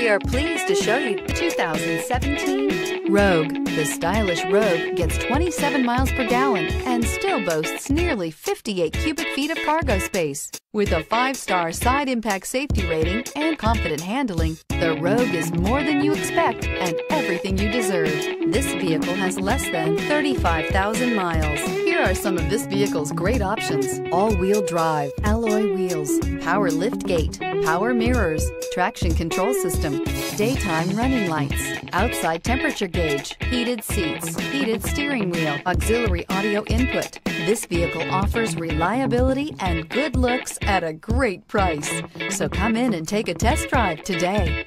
We are pleased to show you 2017 Rogue. The stylish Rogue gets 27 miles per gallon and still boasts nearly 58 cubic feet of cargo space. With a five-star side impact safety rating and confident handling, the Rogue is more than you expect and everything you deserve. This vehicle has less than 35,000 miles. Here are some of this vehicle's great options. All-wheel drive, alloy wheels, power lift gate, power mirrors, traction control system, daytime running lights, outside temperature gauge, heated seats, heated steering wheel, auxiliary audio input. This vehicle offers reliability and good looks at a great price. So come in and take a test drive today.